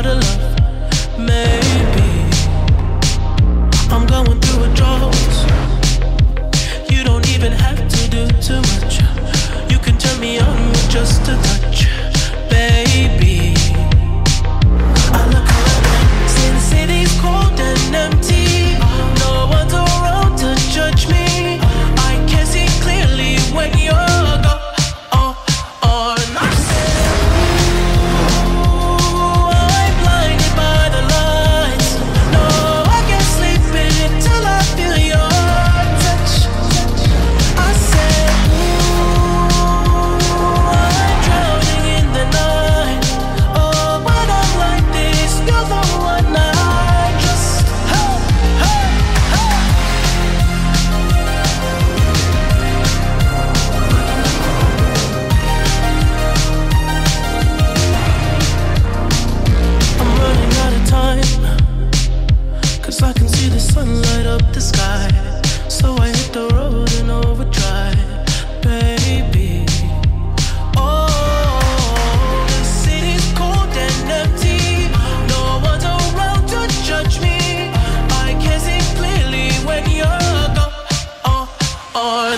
out of love.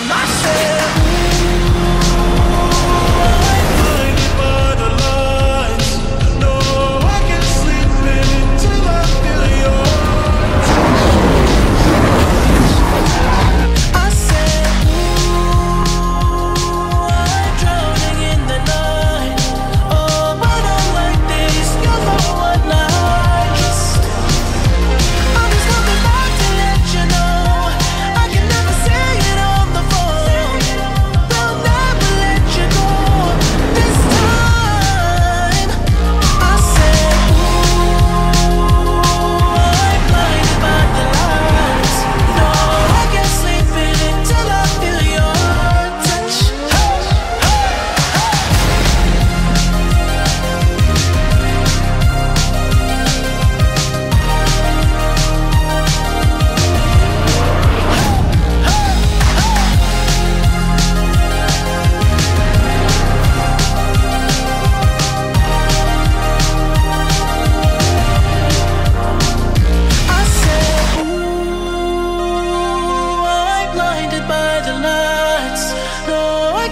one.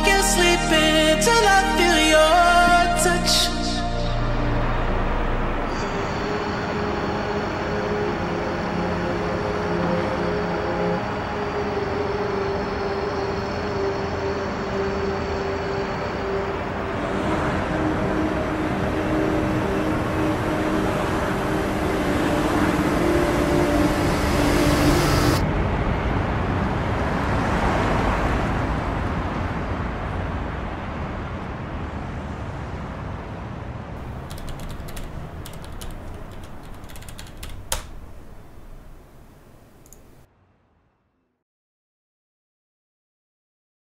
can't sleep until I